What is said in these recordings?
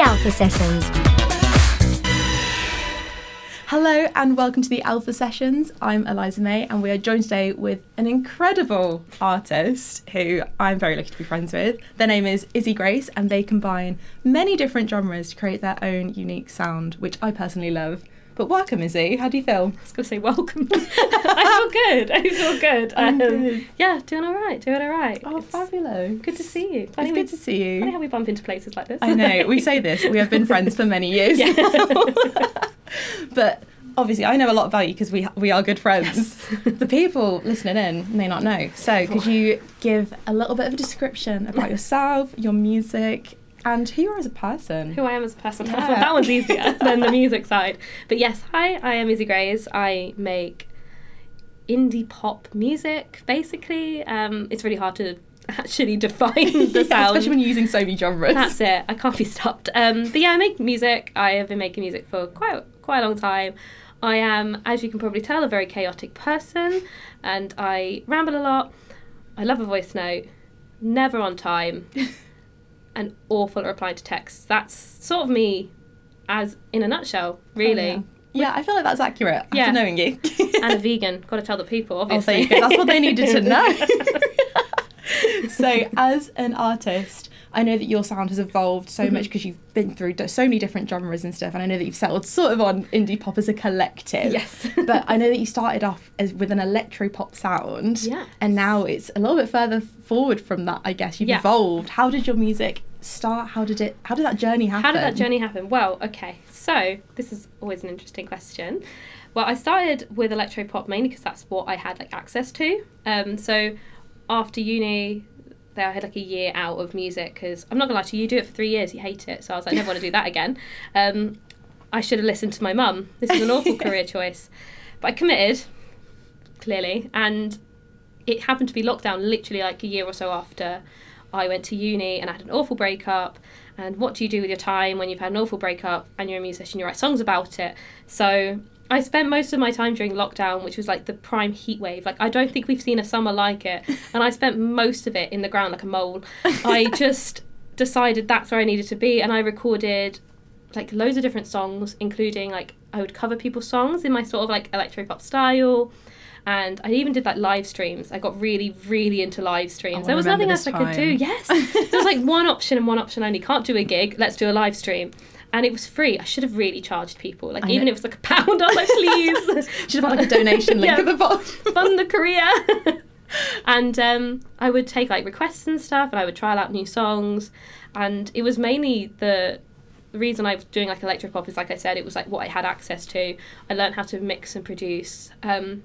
Alpha Sessions. Hello and welcome to the Alpha Sessions. I'm Eliza May and we are joined today with an incredible artist who I'm very lucky to be friends with. Their name is Izzii Grace and they combine many different genres to create their own unique sound, which I personally love. But welcome, Izzii. How do you feel? I was going to say welcome. I feel good. I feel good. Um, good. Yeah, doing all right. Doing all right. Oh, It's fabulous. Good to see you. Funny It's we- good to see you. Funny how we bump into places like this. I know, we say this, we have been friends for many years. Yeah. but obviously, I know a lot about you because we, we are good friends. the people listening in may not know. So, could you give a little bit of a description about yourself, your music, and who you are as a person? Who I am as a person. Yeah. that one's easier than the music side. But yes, hi, I am Izzii Grace. I make indie pop music, basically. Um, it's really hard to actually define the Yeah, sound. especially when you're using so many genres. That's it. I can't be stopped. Um, but yeah, I make music. I have been making music for quite quite a long time. I am, as you can probably tell, a very chaotic person, and I ramble a lot. I love a voice note. Never on time. And awful at replying to texts. That's sort of me, as in a nutshell, really. Oh, yeah. Yeah, I feel like that's accurate Yeah. after knowing you. And a vegan. Got to tell the people, Oh, obviously. go. That's what they needed to know. so, as an artist, I know that your sound has evolved so Mm-hmm. much because you've been through so many different genres and stuff, and I know that you've settled sort of on indie pop as a collective. Yes. but I know that you started off as with an electro pop sound, Yeah. and now it's a little bit further forward from that. I guess you've Yeah. evolved. How did your music start? How did it? How did that journey happen? How did that journey happen? Well, okay, so this is always an interesting question. Well, I started with electro pop mainly because that's what I had like access to. Um, so after uni, there I had like a year out of music because I'm not gonna lie to you, you do it for three years, you hate it. So I was like, I never want to do that again. Um, I should have listened to my mum. This is an awful career choice, but I committed clearly, and it happened to be lockdown literally like a year or so after I went to uni and I had an awful breakup. And what do you do with your time when you've had an awful breakup and you're a musician, you write songs about it? So I spent most of my time during lockdown, which was like the prime heat wave. Like, I don't think we've seen a summer like it. And I spent most of it in the ground like a mole. I just decided that's where I needed to be. And I recorded like loads of different songs, including like I would cover people's songs in my sort of like electro pop style. And I even did like live streams. I got really, really into live streams. Oh, there was nothing else this I could do. Yes. there was like one option and one option only. Can't do a gig. Let's do a live stream. And it was free. I should have really charged people. Like I even know. if it was like a pound, I was like, please. Should have had like a donation link Yeah. at the bottom. fund the career. and um, I would take like requests and stuff, and I would trial out new songs. And it was mainly the the reason I was doing like electro pop is like I said, it was like what I had access to. I learned how to mix and produce um,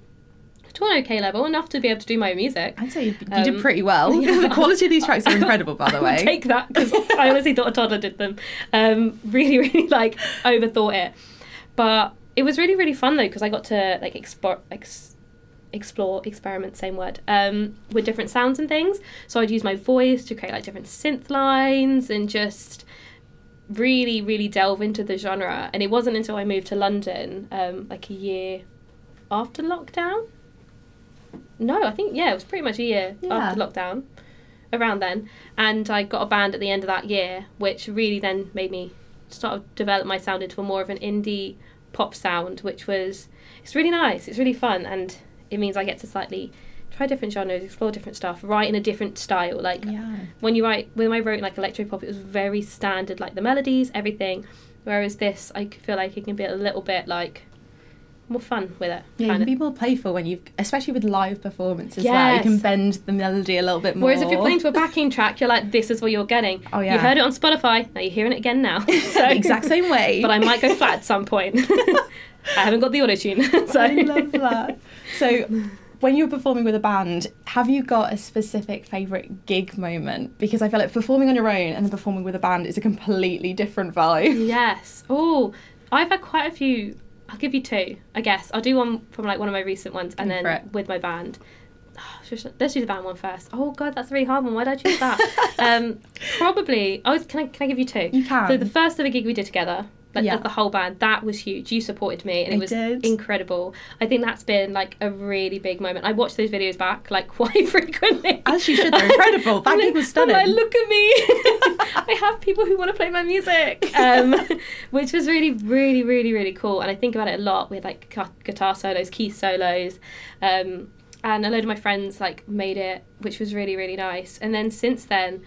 to an okay level, enough to be able to do my own music. I'd say you, you Um, did pretty well. yeah. the quality of these tracks are incredible, by the way. take that because I honestly thought a toddler did them. Um, really, really like overthought it, but it was really, really fun though because I got to like explore, ex- explore, experiment, same word, um, with different sounds and things. So I'd use my voice to create like different synth lines and just really, really delve into the genre. And it wasn't until I moved to London, um, like a year after lockdown. No, I think yeah, it was pretty much a year Yeah. after lockdown, around then. And I got a band at the end of that year, which really then made me sort of develop my sound into a more of an indie pop sound, which was it's really nice, it's really fun, and it means I get to slightly try different genres, explore different stuff, write in a different style. Like Yeah. when you write when I wrote like electro pop, it was very standard, like the melodies, everything. Whereas this, I feel like it can be a little bit like more fun with it. Yeah, you can be more playful when you've, especially with live performance as well. You can bend the melody a little bit more. Whereas if you're playing to a backing track, you're like, this is what you're getting. Oh, yeah. You heard it on Spotify, now you're hearing it again now. So, the exact same way. But I might go flat at some point. I haven't got the auto tune. so I love that. So, when you're performing with a band, have you got a specific favourite gig moment? Because I feel like performing on your own and then performing with a band is a completely different vibe. Yes. Oh, I've had quite a few. I'll give you two, I guess. I'll do one from like one of my recent ones, and then with my band. Oh, Let's do the band one first. Oh god, that's a really hard one. Why did I choose that? um, probably. Oh, can I can I give you two? You can. So the first ever gig we did together like Yeah. the whole band. That was huge. You supported me, and it I was did. incredible. I think that's been like a really big moment. I watch those videos back like quite frequently. As you should, they're incredible. That gig was I'm like, stunning. look at me. I have people who want to play my music, um, which was really, really, really, really cool. And I think about it a lot with like guitar solos, key solos, um, and a load of my friends like made it, which was really, really nice. And then since then,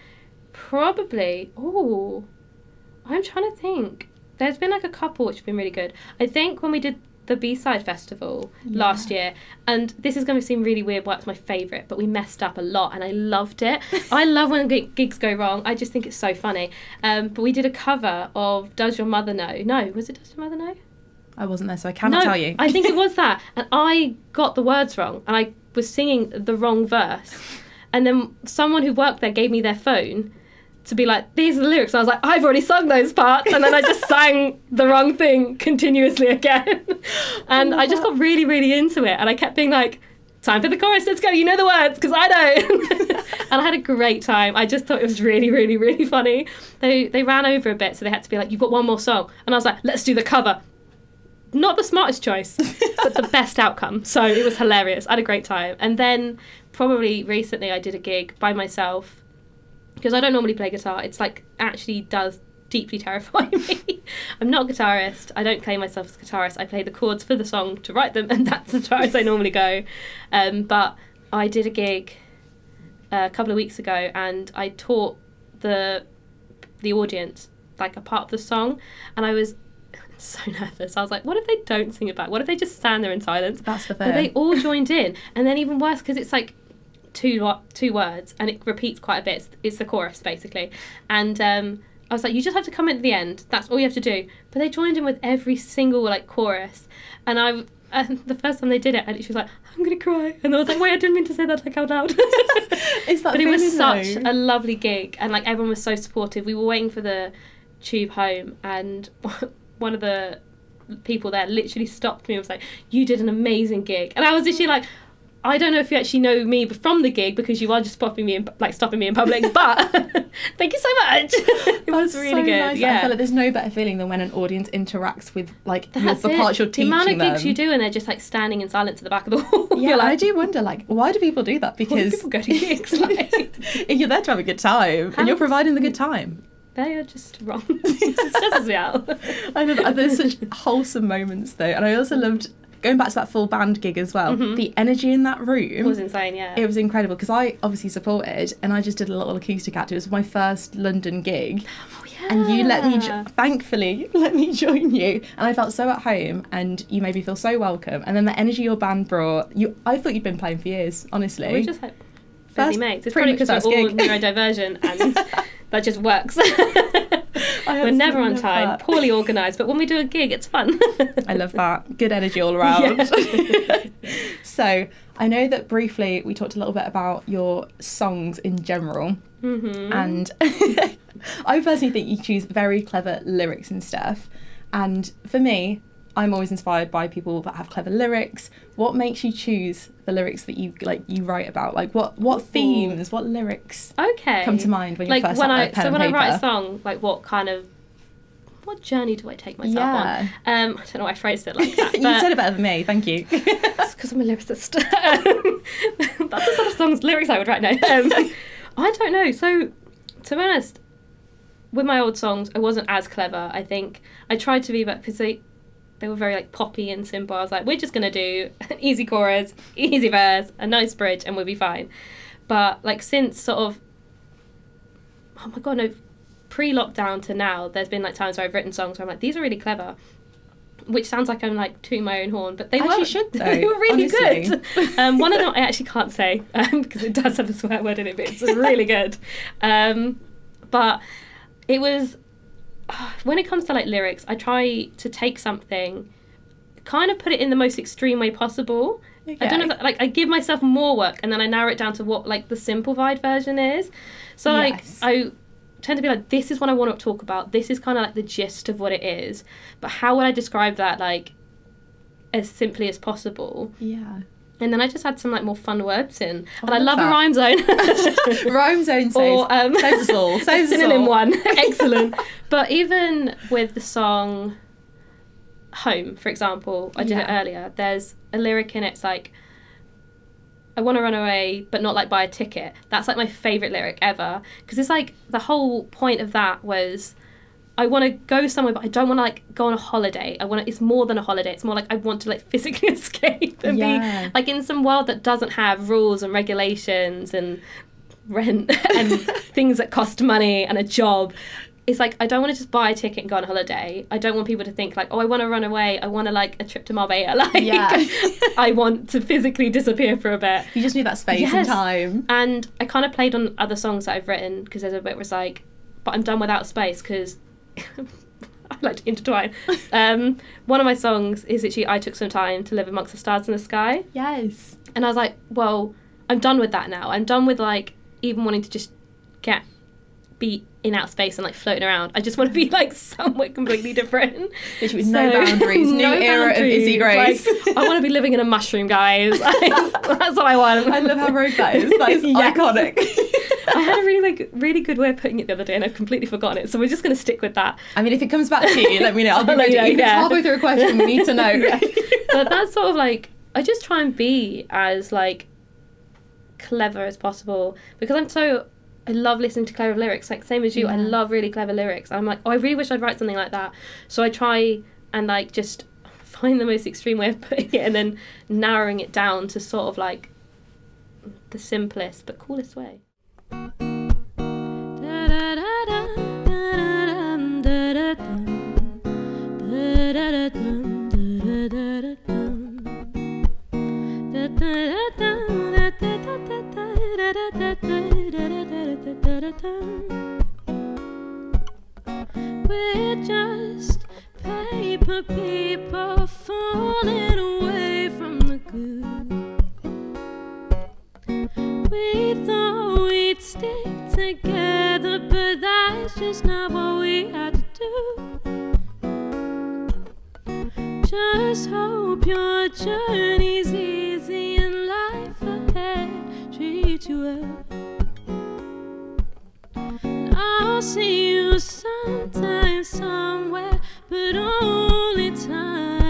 probably oh, I'm trying to think. There's been like a couple which have been really good. I think when we did the B side festival last year, and this is going to seem really weird. Why it's my favourite, but we messed up a lot, and I loved it. I love when gi- gigs go wrong. I just think it's so funny. Um, but we did a cover of "Does Your Mother Know?" No, was it "Does Your Mother Know"? I wasn't there, so I cannot no, tell you. I think it was that, and I got the words wrong, and I was singing the wrong verse, and then someone who worked there gave me their phone to be like, "These are the lyrics." And I was like, "I've already sung those parts," and then I just sang the wrong thing continuously again, and I just got really, really into it, and I kept being like. Time for the chorus, let's go. You know the words, because I don't. and I had a great time. I just thought it was really, really, really funny. They they ran over a bit, so they had to be like, You've got one more song. And I was like, Let's do the cover not the smartest choice, but the best outcome. So it was hilarious. I had a great time. And then probably recently I did a gig by myself because I don't normally play guitar. It's like actually does deeply terrify me. I'm not a guitarist. I don't claim myself as a guitarist. I play the chords for the song to write them, and that's as far as I normally go. Um, but I did a gig uh, a couple of weeks ago, and I taught the the audience like a part of the song, and I was so nervous. I was like, what if they don't sing it back? What if they just stand there in silence? That's the But they all joined in, and then even worse because it's like two two words, and it repeats quite a bit. It's, it's the chorus basically, and um, I was like, you just have to come at the end. That's all you have to do. But they joined in with every single like chorus, and I. And the first time they did it, and she was like, "I'm gonna cry," and I was like, "Wait, I didn't mean to say that like out loud." It's that but it was such though. a lovely gig, and like everyone was so supportive. We were waiting for the tube home, and one of the people there literally stopped me and was like, "You did an amazing gig," and I was literally like. I don't know if you actually know me from the gig because you are just stopping me in, like stopping me in public, but thank you so much. it was That's really so good. nice. Yeah, I feel like there's no better feeling than when an audience interacts with like your, the parts you're teaching the amount of gigs you do, and they're just like standing in silence at the back of the hall. Yeah, like, I do wonder, like, why do people do that? why do Because people go to gigs like you're there to have a good time, How- and you're providing the good time. they are just wrong. it stresses me out. I know there's such wholesome moments though, and I also loved going back to that full band gig as well. Mhm. The energy in that room It was insane. Yeah. It was incredible because I obviously supported, and I just did a little acoustic act. It was my first London gig, oh, yeah. and you let me, jo- thankfully, let me join you, and I felt so at home, and you made me feel so welcome. And then the energy your band brought, you, I thought you'd been playing for years, honestly. We're just like busy mates. It's probably because we're all gig. neurodivergent and that just works. We're never on time, that. poorly organised, but when we do a gig, it's fun. I love that. Good energy all around. Yeah. so I know that briefly we talked a little bit about your songs in general, hmm and I personally think you choose very clever lyrics and stuff. And for me, I'm always inspired by people that have clever lyrics. What makes you choose the lyrics that you like you write about? Like what what themes, what lyrics okay. come to mind when you like first when I so when I write a song, like what kind of what journey do I take myself Yeah. on? Um, I don't know why I phrased it like that. you said it better than me. Thank you. That's because I'm a lyricist. That's the sort of songs lyrics I would write now. Um, I don't know. So, to be honest, with my old songs, I wasn't as clever. I think I tried to be, but because they they were very like poppy and simple. I was like, we're just gonna do an easy chorus, easy verse, a nice bridge, and we'll be fine. But like since sort of, oh my god, no, pre-lockdown to now, there's been like times where I've written songs where I'm like, these are really clever. Which sounds like I'm like tooting my own horn, but they were should, though, they were really honestly. good. Um, one of them I actually can't say um, because it does have a swear word in it, but it's really good. Um, but it was when it comes to like lyrics, I try to take something, kind of put it in the most extreme way possible. I don't know, that, like I give myself more work and then I narrow it down to what like the simplified version is. So like Yes. I tend to be like, this is what I want to talk about. This is kind of like the gist of what it is. But how would I describe that like as simply as possible? Yeah. And then I just had some like more fun words in, Oh, and I I love love a rhyme zone. Rhyme zone saves, or um, saves us all. Saves synonym all. one. Excellent. But even with the song Home, for example, I did it earlier. There's a lyric in it. It's like, I want to run away, but not like buy a ticket. That's like my favorite lyric ever because it's like the whole point of that was. I want to go somewhere, but I don't want to like go on a holiday. I want to, it's more than a holiday. It's more like I want to like physically escape and Yeah. be like in some world that doesn't have rules and regulations and rent and things that cost money and a job. It's like I don't want to just buy a ticket and go on a holiday. I don't want people to think like, oh, I want to run away. I want to like a trip to Marbella. Like, Yeah. I want to physically disappear for a bit. You just need that space and time. And I kind of played on other songs that I've written because there's a bit where it's like, but I'm done without space because I like to intertwine. Um, one of my songs is actually I took some time to live amongst the stars in the sky. Yes. And I was like, well, I'm done with that now. I'm done with like even wanting to just get be in outer space and like floating around. I just want to be like somewhere completely different. With no boundaries, new era of Izzii Grace. Like, I want to be living in a mushroom, guys. That's what I want. I love how rogue that is. That is Yes. iconic. I had a really like really good way of putting it the other day, and I've completely forgotten it. So we're just going to stick with that. I mean, if it comes back to you, let me know. I'll be ready. you know, Even if it's yeah. halfway through a question, we need to know. Yeah. but that's sort of like I just try and be as like clever as possible because I'm so I love listening to clever lyrics. Like same as you, I love really clever lyrics. I'm like, oh, I really wish I'd write something like that. So I try and like just find the most extreme way of putting it and then narrowing it down to sort of like the simplest but coolest way. We're just paper people falling away from the good. We thought we'd stick together, but that's just not what we had to do. Just hope your journey's easy and life ahead treats you well. I'll see you sometime, somewhere, but only time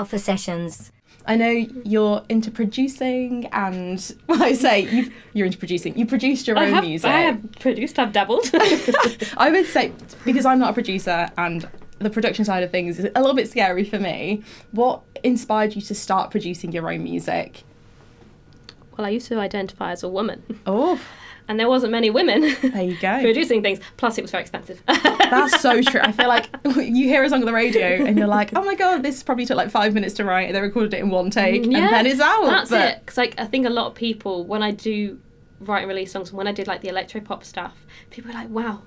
Alpha Sessions. I know you're into producing, and well, I say you you're into producing. You produced your I own have, music. I have produced, I've dabbled. I would say because I'm not a producer and the production side of things is a little bit scary for me. What inspired you to start producing your own music? well, I used to identify as a woman, Oh, and there wasn't many women there you go. producing things. Plus, it was very expensive. That's so true. I feel like you hear a song on the radio and you're like, oh my god, this probably took like five minutes to write. They recorded it in one take and then it's out. That's but it. Because like I think a lot of people when I do write and release songs, and when I did like the electro pop stuff, people were like, "Wow,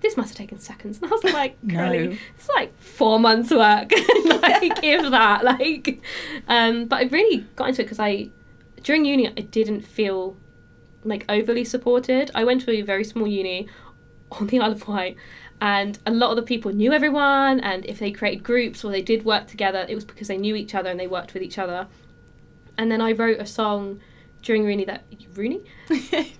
this must have taken seconds." And I was like, No. It's like four months' work, like if that." Like, um, but I really got into it because I during uni I didn't feel like overly supported. I went to a very small uni on the Isle of Wight. And a lot of the people knew everyone, and if they created groups or they did work together, it was because they knew each other and they worked with each other. And then I wrote a song during uni that Rooney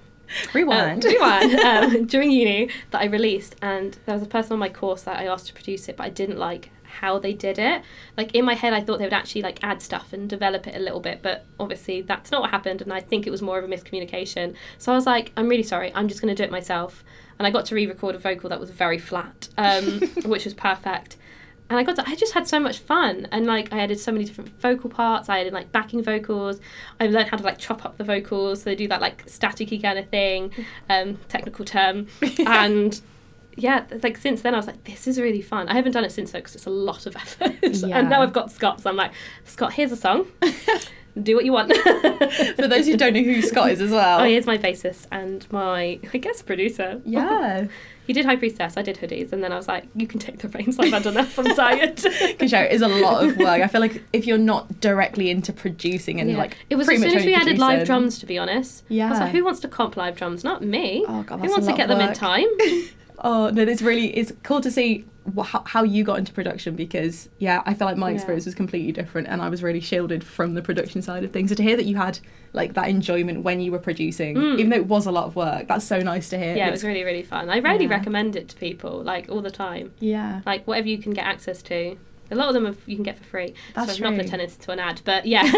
rewind. uh, rewind um, during uni that I released, and there was a person on my course that I asked to produce it, but I didn't like how they did it. Like in my head, I thought they would actually like add stuff and develop it a little bit, but obviously that's not what happened, and I think it was more of a miscommunication. So I was like, I'm really sorry, I'm just going to do it myself, and I got to re-record a vocal that was very flat, um, which was perfect. And I got to, I just had so much fun. And like, I added so many different vocal parts. I added like backing vocals. I learned how to like chop up the vocals. So they do that like staticky kind of thing, um, technical term. and yeah, like since then I was like, this is really fun. I haven't done it since though because it's a lot of effort. Yeah. and now I've got Scott. So I'm like, Scott, here's a song. do what you want. For those who don't know who Scott is as well. Oh, here's my bassist and my, I guess, producer. Yeah. He did High Priestess, I did Hoodies, and then I was like, you can take the reins, I've had enough, I'm tired. Because it is a lot of work. I feel like if you're not directly into producing and Yeah. like it was as soon as we added live drums, to be honest. Yeah. I was like, who wants to comp live drums? Not me. Oh, God, who wants to get them in time? Oh no, it's really it's cool to see wh- how, how you got into production because yeah, I feel like my Yeah. experience was completely different and I was really shielded from the production side of things. So to hear that you had like that enjoyment when you were producing, Mm. even though it was a lot of work, that's so nice to hear. yeah, it was really, really fun. I really Yeah. recommend it to people, like all the time. yeah. Like whatever you can get access to. A lot of them have, you can get for free. That's so I'm not going to turn it into an ad, but yeah,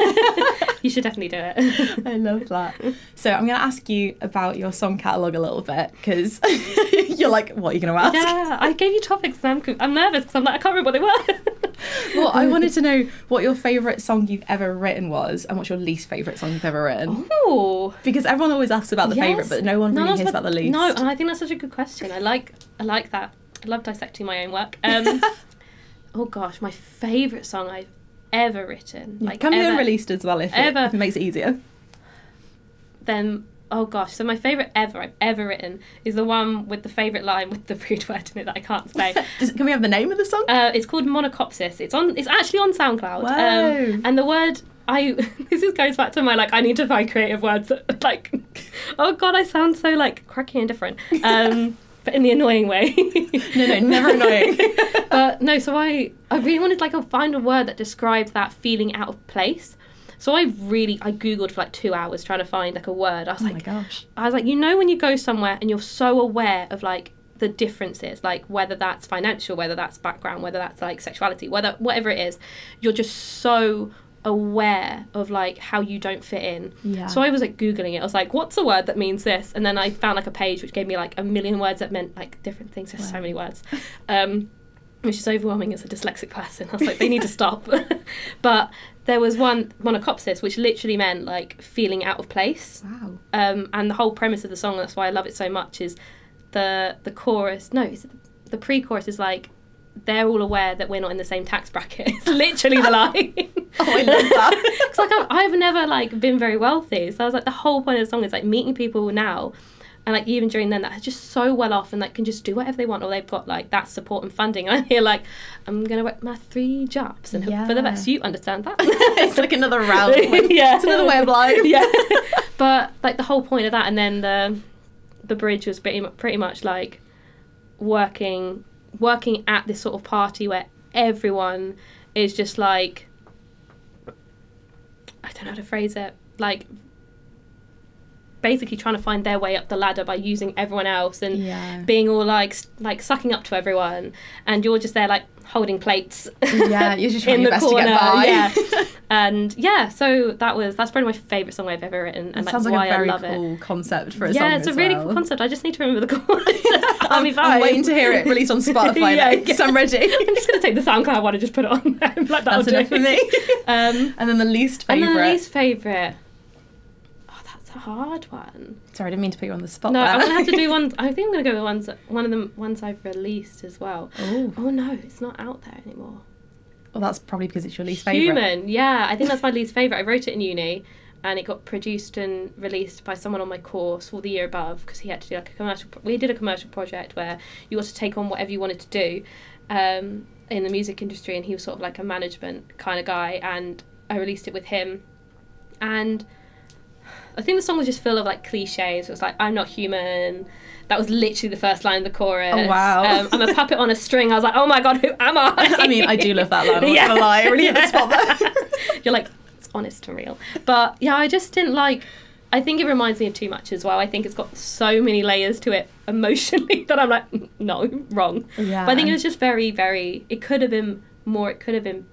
you should definitely do it. I love that. So I'm going to ask you about your song catalogue a little bit because you're like, what are you going to ask? yeah, I gave you topics and I'm, I'm nervous because I'm like, I can't remember what they were. Well, I wanted to know what your favourite song you've ever written was and what's your least favourite song you've ever written. Oh. Because everyone always asks about the Yes. favourite, but no one really one's hears about the least. No, and I think that's such a good question. I like I like that. I love dissecting my own work. Um, oh gosh, my favourite song I've ever written. Like Can be unreleased as well if it, ever. if it makes it easier. Then oh gosh, so my favourite ever I've ever written is the one with the favourite line with the rude word in it that I can't say. Does, can we have the name of the song? Uh, it's called Monachopsis. It's on. It's actually on SoundCloud. Whoa. Um, and the word I this is goes back to my like I need to find creative words that like oh god I sound so like cracky and different. Um, but in the annoying way. no, no, never annoying. but no, so I I really wanted like to find a word that describes that feeling out of place. So I really I googled for like two hours trying to find like a word. I was oh like my gosh. I was like, you know, when you go somewhere and you're so aware of like the differences, like whether that's financial, whether that's background, whether that's like sexuality, whether whatever it is, you're just so aware of like how you don't fit in. Yeah. So I was like googling it. I was like, what's a word that means this? And then I found like a page which gave me like a million words that meant like different things. There's so many words. Um, which is overwhelming as a dyslexic person. I was like, they need to stop. but there was one monachopsis, which literally meant like feeling out of place Wow. um, and the whole premise of the song that's why I love it so much is the the chorus no the pre-chorus is like they're all aware that we're not in the same tax bracket it's literally the line Oh, I love that. it's like I've, I've never like been very wealthy so I was like the whole point of the song is like meeting people now and like even during then that are just so well off and like can just do whatever they want or they've got like that support and funding and I'm here like I'm gonna work my three jobs and hope for the best you understand that it's like another round. yeah. It's another way of life. yeah. but like the whole point of that, and then the the bridge was pretty pretty much like working working at this sort of party where everyone is just like I don't know how to phrase it like basically trying to find their way up the ladder by using everyone else and Yeah. being all like like sucking up to everyone and you're just there like holding plates Yeah, you're just trying your best to get by. yeah and yeah so that was that's probably my favorite song i've ever written and like sounds like why a very i love cool it concept for a song. yeah it's a really well. cool concept i just need to remember the i'll be I'm, fine I'm waiting to hear it released on Spotify Yeah, next. yeah. I'm ready. i'm just going to take the soundcloud one and just put it on there like that'll That's do enough for me. um and then the least and favourite. then the least favorite that's It's a hard one. Sorry, I didn't mean to put you on the spot. No, there. I'm gonna have to do one. I think I'm gonna go with ones. One of the ones I've released as well. Oh, Oh no, it's not out there anymore. well, that's probably because it's your least favorite. Human, yeah, I think that's my least favorite. I wrote it in uni, and it got produced and released by someone on my course or the year above because he had to do like a commercial. Pro- we did a commercial project where you got to take on whatever you wanted to do um, in the music industry, and he was sort of like a management kind of guy, and I released it with him, and I think the song was just full of like cliches. It was like I'm not human. That was literally the first line of the chorus. Oh, wow. Um, I'm a puppet on a string. I was like, oh my god, who am I? I mean, I do love that line. I'm not gonna lie. I really hit the Yeah. spot there. You're like, it's honest and real. But yeah, I just didn't like. I think it reminds me of too much as well. I think it's got so many layers to it emotionally that I'm like, "Mm, no, wrong. Yeah. But I think it was just very, very. It could have been more. It could have been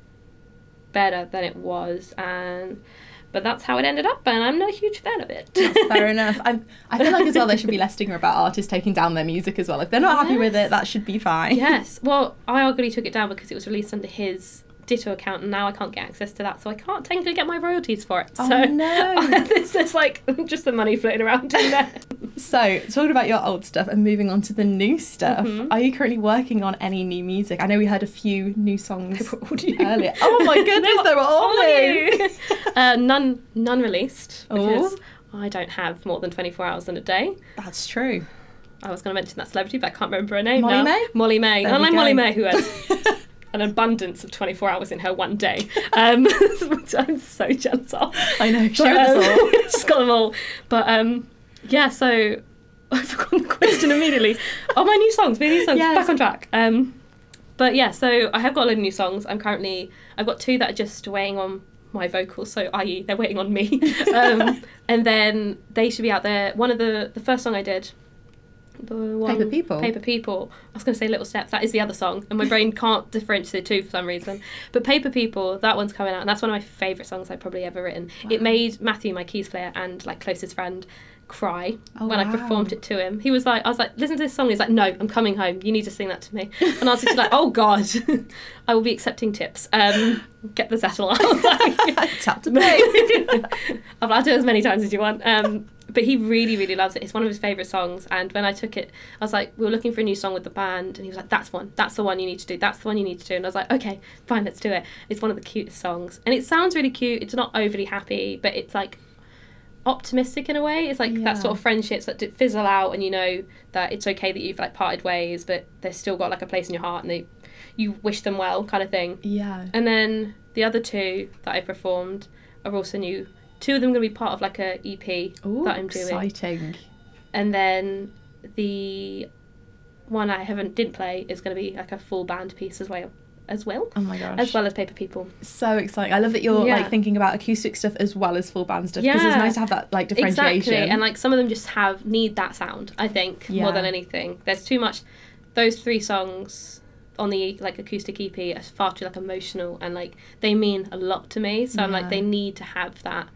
better than it was, and but that's how it ended up, and I'm not a huge fan of it. Fair enough. I, I feel like as well there should be less stigma about artists taking down their music as well. If they're not happy with it, that should be fine. yes. Well, I arguably took it down because it was released under his Ditto account, and now I can't get access to that, so I can't technically get my royalties for it. Oh, so no. it's just like just the money floating around in there. So, talking about your old stuff and moving on to the new stuff, Mhm. are you currently working on any new music? I know we heard a few new songs They were all new. earlier. Oh my goodness, they were all new. uh, none, none released because Oh. I don't have more than twenty four hours in a day. That's true. I was going to mention that celebrity, but I can't remember her name. Molly now. May? Molly-Mae. There we Unlike go. Molly-Mae, who has an abundance of 24 hours in her one day, um, which I'm so jealous of. I know, But, share us um, all. she's got them all. But um, yeah, so I forgot the question immediately. Oh, my new songs, my new songs, Yes. back on track. Um, but yeah, so I have got a load of new songs. I'm currently, I've got two that are just waiting on my vocals, so i.e. they're waiting on me. um, and then they should be out there. One of the, the first song I did, the one, Paper People? Paper People. I was going to say Little Steps. That is the other song, and my brain can't differentiate the two for some reason. But Paper People, that one's coming out, and that's one of my favourite songs I've probably ever written. It made Matthew, my keys player and like closest friend, cry Oh, when I performed it to him. He was like, I was like, listen to this song. He's like, no, I'm coming home. You need to sing that to me. And I was just like, oh god, I will be accepting tips. Um, get the Zettel out. Like- Tap to pay. I've I'll do it as many times as you want. Um, but he really, really loves it. It's one of his favourite songs. And when I took it, I was like, we were looking for a new song with the band, and he was like, that's one. That's the one you need to do. That's the one you need to do. And I was like, okay, fine, let's do it. It's one of the cutest songs, and it sounds really cute. It's not overly happy, but it's like optimistic in a way. It's like Yeah. that sort of friendships that fizzle out, and you know that it's okay that you've like parted ways, but they've still got like a place in your heart, and they, you wish them well, kind of thing. yeah. And then the other two that I performed are also new. Two of them are going to be part of like a EP Ooh, that I'm doing. exciting. And then the one I haven't didn't play is going to be like a full band piece as well, as well, Oh my gosh. as well as Paper People. So exciting. I love that you're Yeah. like thinking about acoustic stuff as well as full band stuff because it's nice to have that like differentiation. Exactly, and like some of them just have need that sound. I think Yeah. more than anything, there's too much. Those three songs on the like acoustic EP are far too like emotional and like they mean a lot to me. So I'm like they need to have that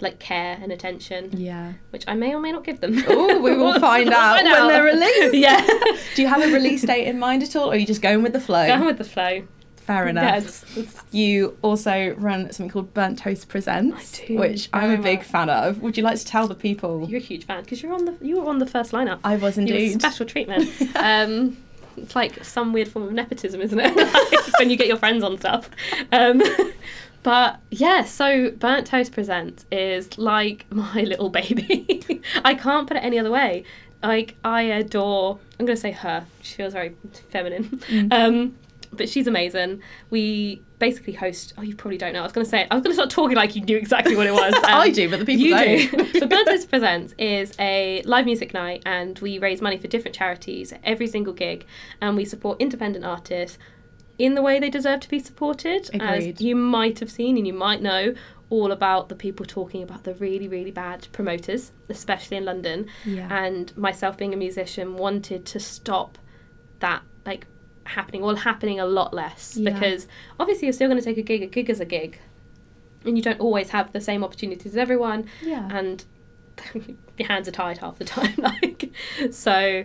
like care and attention, yeah. which I may or may not give them. Oh, we will find out when out. they're released. yeah, Do you have a release date in mind at all, or are you just going with the flow? going with the flow. Fair Yeah, enough. it's- it's- You also run something called Burnt Toast Presents, I do, which I'm a big fan of. Would you like to tell the people? you're a huge fan because you're on the you were on the first lineup. I was indeed. special treatment. um, it's like some weird form of nepotism, isn't it? Like when you get your friends on stuff. Um, but yeah, so Burnt Toast Presents is like my little baby. I can't put it any other way. Like I adore. I'm gonna say her. She feels very feminine. Mm. Um, but she's amazing. We basically host. Oh, you probably don't know. I was gonna say. I was gonna start talking like you knew exactly what it was. I Um, do, but the people you don't. do. so Burnt Toast Presents is a live music night, and we raise money for different charities every single gig, and we support independent artists in the way they deserve to be supported. Agreed. As you might have seen and you might know all about the people talking about the really, really bad promoters, especially in London. Yeah. And myself being a musician wanted to stop that like happening or happening a lot less Yeah. because obviously you're still going to take a gig. A gig is a gig. And you don't always have the same opportunities as everyone yeah. and your hands are tied half the time like so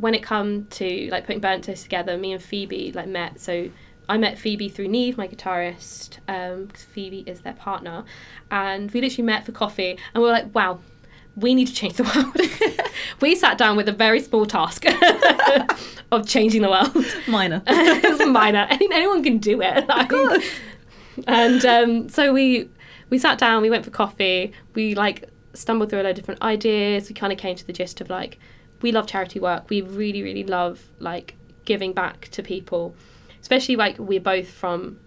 when it come to like putting burnt toast together me and phoebe like met so I met Phoebe through Neve, my guitarist, because Phoebe is their partner, and we literally met for coffee, and we were like, wow. We need to change the world. we sat down with a very small task of changing the world. Minor. minor. I think anyone can do it. Like, and um, so we we sat down. We went for coffee. We like stumbled through a lot of different ideas. We kind of came to the gist of like we love charity work. We really really love like giving back to people, especially like we're both from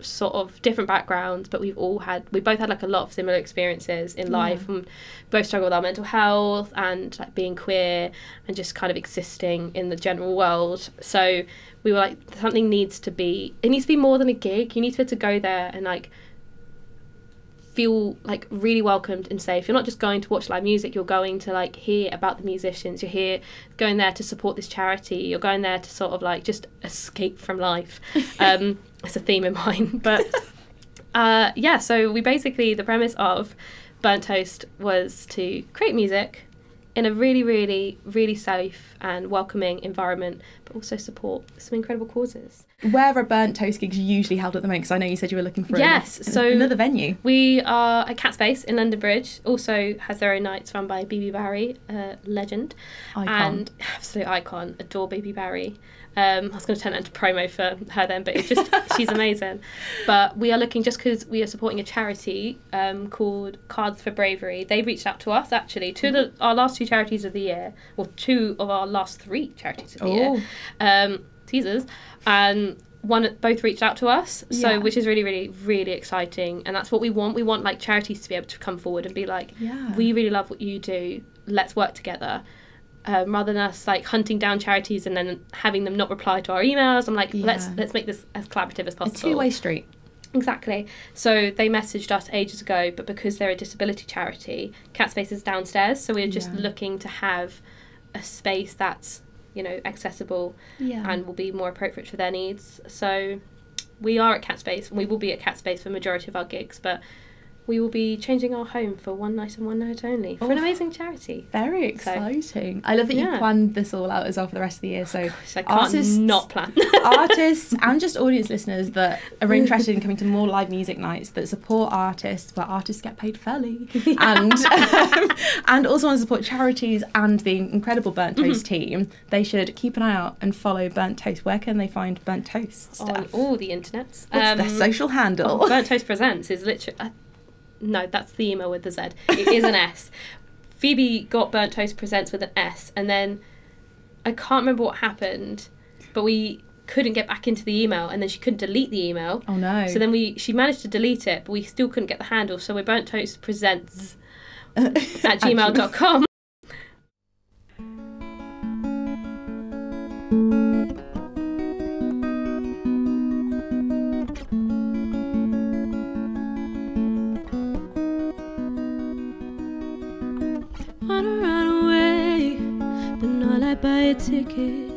sort of different backgrounds but we've all had we both had like a lot of similar experiences in life and both struggle with our mental health and like being queer and just kind of existing in the general world. So we were like something needs to be it needs to be more than a gig. You need to be able to go there and like feel like really welcomed and safe. You're not just going to watch live music, you're going to like hear about the musicians. You're here going there to support this charity. You're going there to sort of like just escape from life. Um it's a theme in mine. But uh yeah, so we basically the premise of Burnt Toast was to create music in a really, really, really safe and welcoming environment, but also support some incredible causes. Where are burnt toast gigs usually held at the moment? Because I know you said you were looking for Yes, so- another venue. We are at Cat Space in London Bridge. Also has their own nights run by BB Barry, a legend, Icon. and absolute icon. Adore BB Barry. Um, I was going to turn that into promo for her then, but it's just she's amazing. But we are looking just because we are supporting a charity um, called Cards for Bravery. They reached out to us actually. Two of the, our last two charities of the year, or two of our last three charities of the Oh. year, um, teasers, and one both reached out to us. So Yeah. which is really, really, really exciting, and that's what we want. We want like charities to be able to come forward and be like, Yeah. we really love what you do. Let's work together. Um, rather than us like hunting down charities and then having them not reply to our emails, I'm like, let's let's make this as collaborative as A possible. two way street. Exactly. So they messaged us ages ago, but because they're a disability charity, Cat Space is downstairs. So we're just Yeah. looking to have a space that's you know accessible Yeah. and will be more appropriate for their needs. So we are at Cat Space. We will be at Cat Space for majority of our gigs, but we will be changing our home for one night and one night only for an Oh. amazing charity. Very So- exciting. I love that you planned this all out as well for the rest of the year. So So I can't Artists- not plan. artists and just audience listeners that are interested in coming to more live music nights that support artists where artists get paid fairly and and also want to support charities and the incredible burnt toast team they should keep an eye out and follow burnt toast where can they find burnt toast stuff on all the internets. what's their Um, social handle Oh, Burnt Toast Presents is literally. Uh, no, that's the email with the Z. It is an S. Phoebe got Burnt Toast Presents with an S, and then I can't remember what happened, but we couldn't get back into the email, and then she couldn't delete the email. oh no So then we she managed to delete it, but we still couldn't get the handle. So we're Burnt Toast Presents at gmail.com. ticket.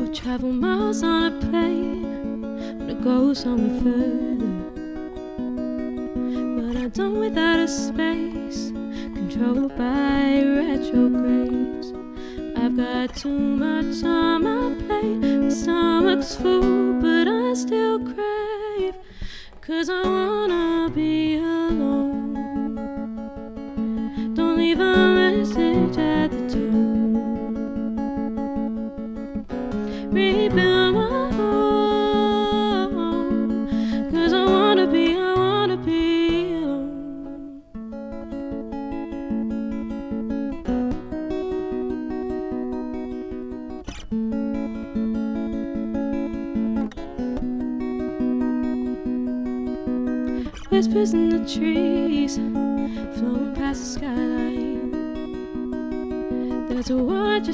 Or travel miles on a plane, wanna go somewhere further. But I'm done without a space, controlled by retrogrades. I've got too much on my plate, my stomach's full, but I still crave. Cause I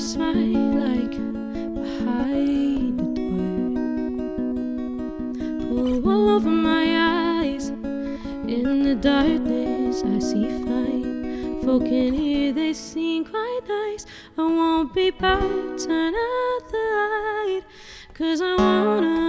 might like behind the door. Pull all over my eyes. In the darkness, I see fine. Folk in here, they seem quite nice. I won't be back, turn out the light. Cause I wanna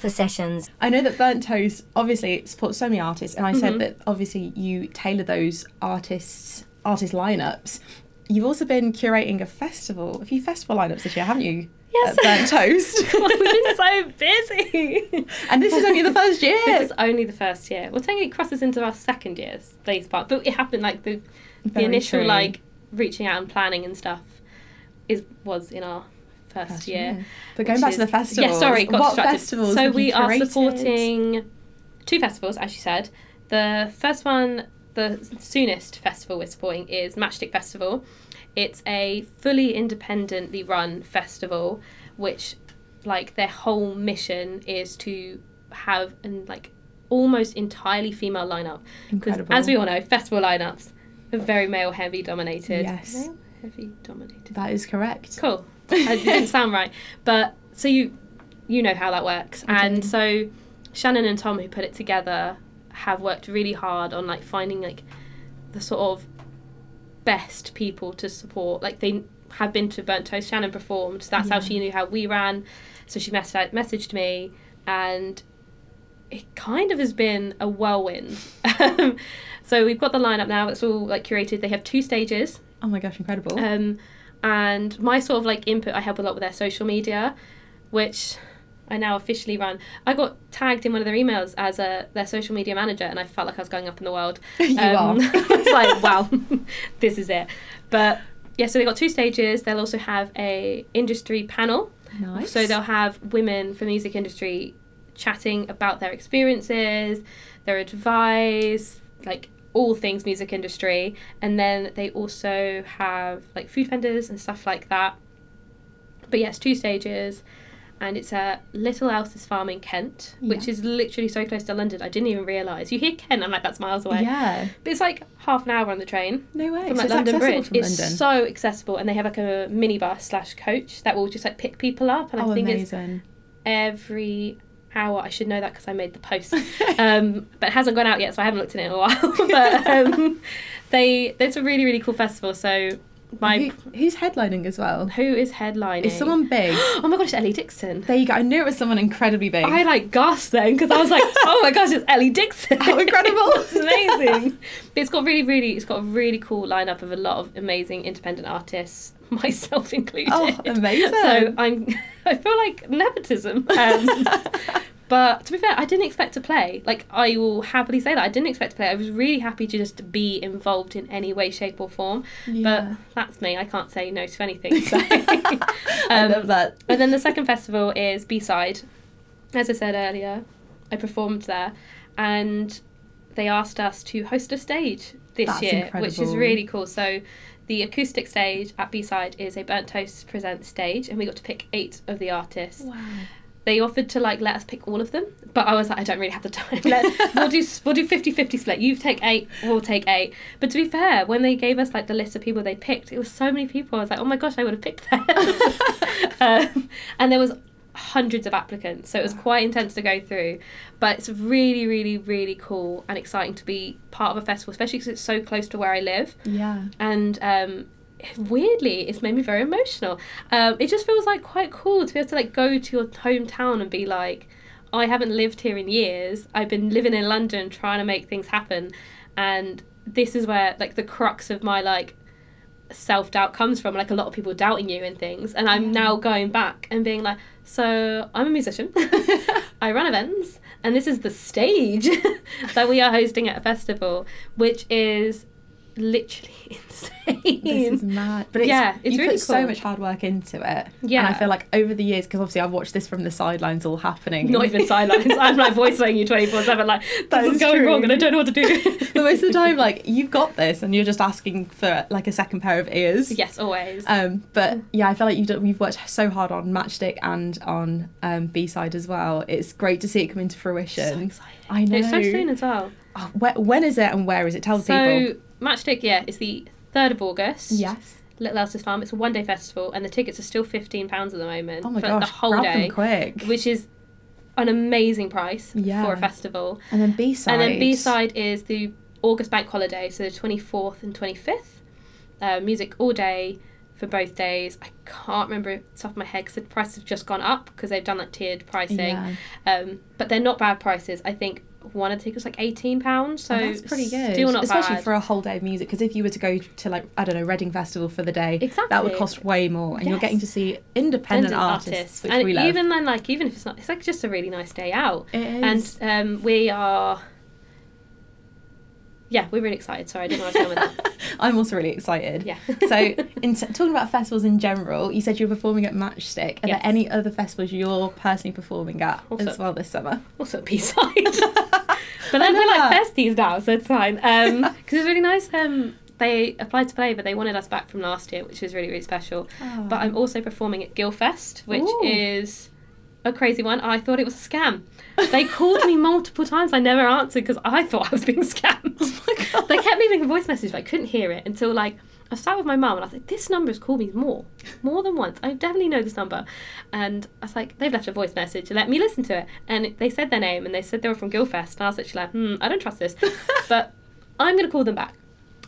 Alpha Sessions. I know that Burnt Toast obviously supports so many artists, and I Mm-hmm. said that obviously you tailor those artists artist lineups. You've also been curating a festival, a few festival lineups this year, haven't you? Yes. At Burnt Toast. I've been so busy. and this is only the first year. This is only the first year. Well, technically, it crosses into our second year's part, but it happened like the the initial true. like reaching out and planning and stuff is was in our first, year. But going back to the is- festivals, Yeah, sorry, got what distracted. festivals So we are supporting two festivals, as you said. The first one, the soonest festival we're supporting is Matchstick Festival. It's a fully independently run festival, which, like, their whole mission is to have an like almost entirely female lineup. Because Incredible. as we all know, festival lineups are very male heavy dominated. Yes. Male heavy dominated. That is correct. Cool. It didn't sound right, but so you you know how that works, I and so Shannon and Tom who put it together have worked really hard on like finding like the sort of best people to support. Like they have been to Burnt Toast. Shannon performed. So that's how she knew how we ran. So she messaged messaged me, and it kind of has been a whirlwind. so we've got the lineup now. It's all like curated. They have two stages. Oh my gosh, incredible. Um, and my sort of like input, I help a lot with their social media, which I now officially run. I got tagged in one of their emails as a their social media manager, and I felt like I was going up in the world. You um, are. it's like wow, this is it. But yeah, so they got two stages. They'll also have a industry panel. nice. So they'll have women from the music industry chatting about their experiences, their advice, like all things music industry. And then they also have like food vendors and stuff like that. But yes, two stages. And it's at Little Else's Farm in Kent, which is literally so close to London. I didn't even realise. You hear Kent, I'm like, that's miles away. yeah. But it's like half an hour on the train No way. from so like it's London Bridge. from it's London. so accessible, and they have like a minibus slash coach that will just like pick people up. And oh, I think it's amazing. every hour. I should know that because I made the post, um, but it hasn't gone out yet, so I haven't looked at it in a while. but um, they it's a really really cool festival. So my Who, who's headlining as well? who is headlining? Is someone big? Oh my gosh, Ellie Dixon. there you go. I knew it was someone incredibly big. I like gasped then because I was like, oh my gosh, it's Ellie Dixon. How incredible. it's amazing. But it's got really, really, it's got a really cool lineup of a lot of amazing independent artists, myself included. Oh, amazing. So I'm, I feel like nepotism. Um, but to be fair, I didn't expect to play. Like I will happily say that I didn't expect to play. I was really happy to just be involved in any way, shape, or form. Yeah. But that's me. I can't say no to anything. So. I Um, love that. and then the second festival is B Side. As I said earlier, I performed there and they asked us to host a stage this That's year, which is really cool. So the acoustic stage at B Side is a Burnt Toast Presents stage and we got to pick eight of the artists. Wow. They offered to like let us pick all of them, but I was like, I don't really have the time. Let, we'll do we'll do 50-50 split. You take eight, we'll take eight. But to be fair, when they gave us like the list of people they picked, it was so many people. I was like, oh my gosh, I would have picked them. um, and there was hundreds of applicants, so it was quite intense to go through. But it's really, really, really cool and exciting to be part of a festival, especially because it's so close to where I live. Yeah. And um, weirdly, it's made me very emotional. Um, it just feels like quite cool to be able to like go to your hometown and be like, I haven't lived here in years. I've been living in London trying to make things happen, and this is where like the crux of my like self doubt comes from. Like a lot of people doubting you and things, and I'm now going back and being like, so I'm a musician. I run events, and this is the stage that we are hosting at a festival, which is literally insane. This is mad. But it's, Yeah, it's you really put so much hard work into it. Yeah. And I feel like over the years, because obviously I've watched this from the sidelines all happening. Not even sidelines. I'm like voice saying you 24 7, like, That this is is going true. wrong and I don't know what to do. but most of the time, like, you've got this and you're just asking for like a second pair of ears. yes, always. Um, but yeah, I feel like you've done, we've worked so hard on Matchstick and on um, B side as well. It's great to see it come into fruition. so. I know. It's so soon as well. Oh, where, when is it and where is it? Tell the So, people. Matchstick, yeah, it's the 3rd of August. Yes. Little Elsa's Farm. It's a one day festival and the tickets are still £15 at the moment. Oh my for gosh. the whole grab day. them quick. Which is an amazing price Yeah. for a festival. And then B side. And then B side is the August bank holiday, so the 24th and 25th. Uh, music all day for both days. I can't remember off the top of my head because the prices have just gone up because they've done like tiered pricing. Yeah. Um, but they're not bad prices. I think one of the tickets was like eighteen pounds, so Oh, that's pretty good. Still not Especially bad. for a whole day of music. Because if you were to go to like I don't know Reading Festival for the day, exactly. that would cost way more, and you're getting to see independent, artists, which and even then, like even if it's not, it's like just a really nice day out. It is. And um, we are, yeah, we're really excited. Sorry, I didn't know where I was going with that. I'm also really excited. Yeah. so, in talking about festivals in general, you said you were performing at Matchstick. Are Yes. there any other festivals you're personally performing at Also- as well this summer? also B side. but then we're like besties now, so it's fine. Um, because it's really nice. Um, they applied to play, but they wanted us back from last year, which was really really special. Oh. But I'm also performing at Guildfest, which Ooh. is a crazy one. I thought it was a scam. They called me multiple times. I never answered because I thought I was being scammed. Oh. They kept leaving a voice message, but I couldn't hear it until like I sat with my mum and I was like, "This number has called me more, more than once. I definitely know this number." And I was like, "They've left a voice message. Let me listen to it." And they said their name and they said they were from Guildfest, and I was actually like, "Hmm, I don't trust this," but I'm gonna call them back.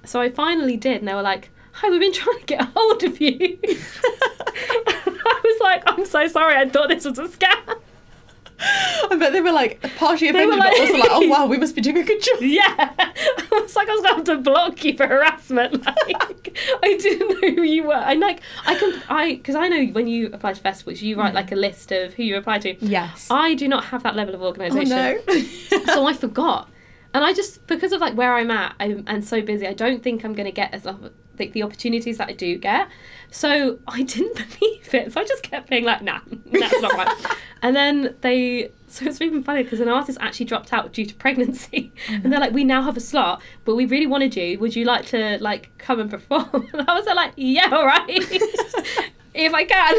So I finally did, and they were like, "Hi, we've been trying to get a hold of you." I was like, "I'm so sorry. I thought this was a scam." I bet they were like partially They were offended, but also like, oh, like- oh wow, we must be doing a good job. Yeah, I was like, I was going to have to block you for harassment. Like, I didn't know who you were. And like, I can, I because I know when you apply to festivals, you write mm. like a list of who you apply to. Yes. I do not have that level of organisation. oh no. so I forgot. And I just because of like where I'm at I'm, and so busy, I don't think I'm going to get as like the opportunities that I do get. So I didn't believe it. So I just kept being like, nah, that's not right. And then they, so it's even funny because an artist actually dropped out due to pregnancy, and they're like, we now have a slot, but we really wanted you. Would you like to like come and perform? And I was like, yeah, all right, if I can,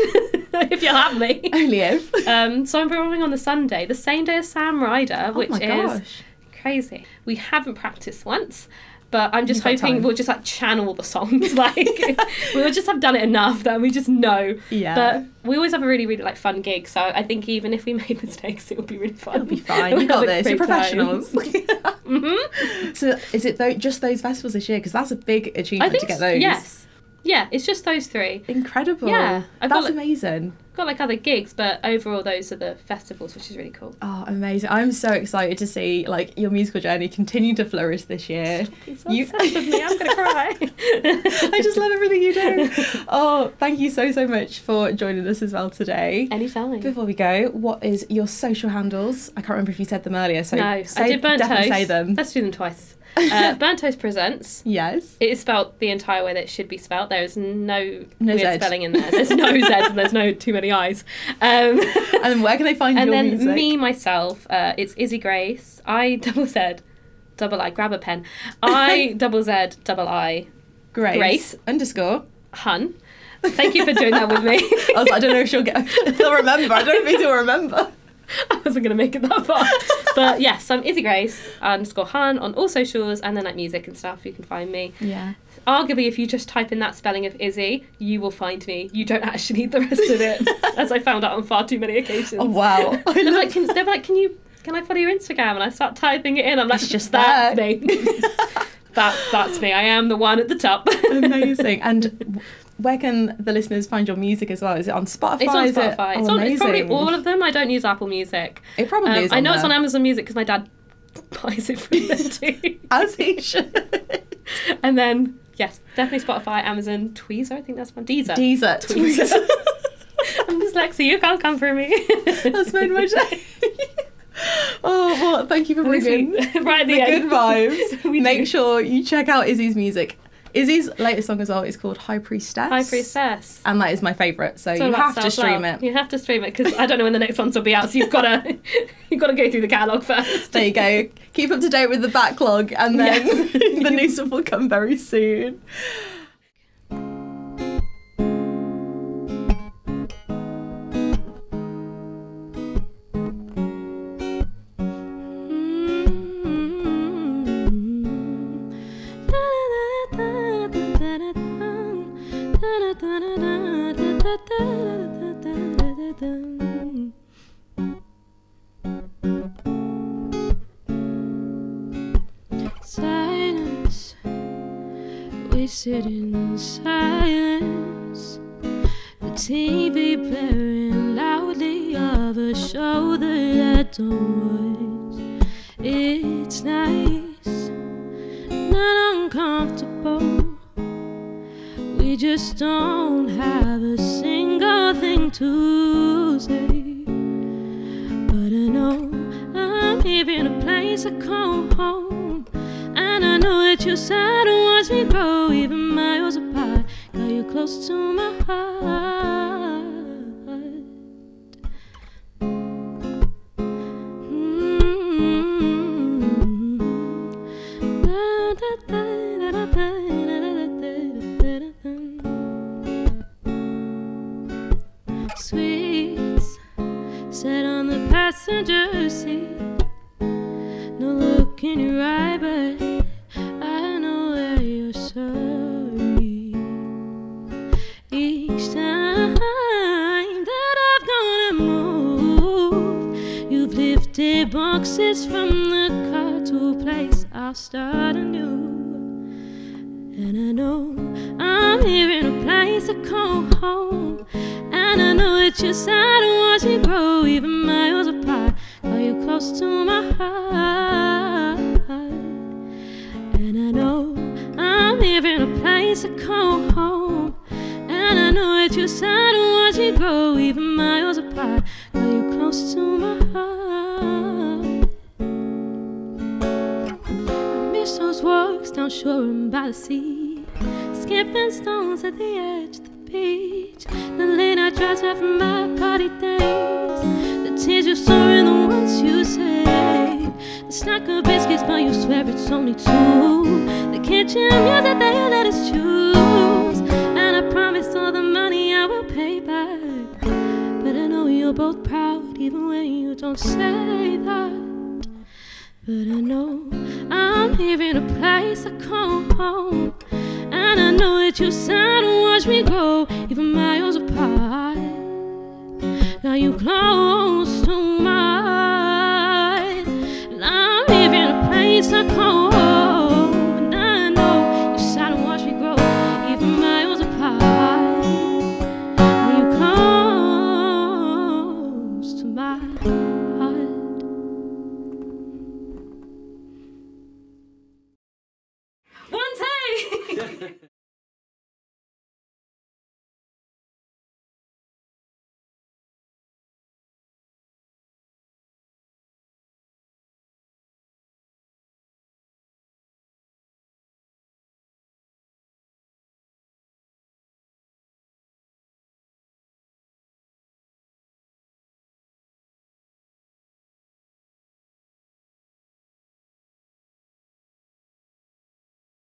if you'll have me. Only if. Um, so I'm performing on the Sunday, the same day as Sam Ryder, which oh my is crazy. We haven't practiced once, but I'm just You've hoping we'll just like channel the songs. Like we'll just have done it enough that we just know. Yeah. But we always have a really, really like fun gig. So I think even if we made mistakes, it would be really fun. It'll be fine. You got this. You're professionals. Mhm. so, is it tho- just those festivals this year? Because that's a big achievement to get those. yes. Yeah, it's just those three. Incredible. Yeah, I've got That's like- amazing. Got like other gigs, but overall those are the festivals, which is really cool. Oh, amazing. I'm so excited to see like your musical journey continue to flourish this year. It's so You- obsessed with me. I'm gonna cry. I just love everything you do. Oh, thank you so so much for joining us as well today. Anytime. Before we go, what is your social handles? I can't remember if you said them earlier, so no, say, I did burnt definitely toast. say them. Let's do them twice. Uh, burnt toast presents. Yes. It is spelt the entire way that it should be spelt. There is no, No weird spelling in there. There's no Z and there's no too many I's. Um, And then where can they find and your then music? me myself, uh, it's Izzii Grace. I double Z, double I. Grab a pen. I double Z, double I. Grace, Grace. underscore. Hun. Thank you for doing that with me. I was I don't know if she'll get if they'll remember. I don't think they'll remember. I wasn't going to make it that far. but yes, I'm Izzii Grace underscore Hun on all socials and then like music and stuff. You can find me. Yeah. arguably, if you just type in that spelling of Izzii, you will find me. You don't actually need the rest of it, as I found out on far too many occasions. Oh wow. They're like, can, they're like, can you can I follow your Instagram? And I start typing it in. I'm like, It's just that's there." me. that's that's me. I am the one at the top. Amazing. And where can the listeners find your music as well? Is it on Spotify? It's on Is it- Spotify. Oh, it's, on, it's probably all of them. I don't use Apple Music. It probably Um, is. I know it's on Amazon Music because my dad buys it from there too. As he should. and then yes, definitely Spotify, Amazon, Tweezer. I think that's one. Deezer. Deezer. Tweezer. I'm dyslexic. You can't come for me. That's made my day. oh, well, thank you for bringing right the, the good vibes. Make do. sure you check out Izzii's music. Izzii's latest song as well is called High Priestess. High Priestess. And that is my favourite, so you have to stream it. You have to stream it because I don't know when the next ones will be out. So you've got to you've got to go through the catalog first. There you go. Keep up to date with the backlog, and then Yeah. the new stuff will come very soon. and watch me grow even miles apart. Got you close to my heart. Sweets set on the passenger seat. Snack of biscuits, but you swear it's only two. The kitchen music that you let us choose. And I promise all the money I will pay back. But I know you're both proud, even when you don't say that. But I know I'm here in a place I call home. And I know that you're sad to watch me grow, even miles apart. Now you close to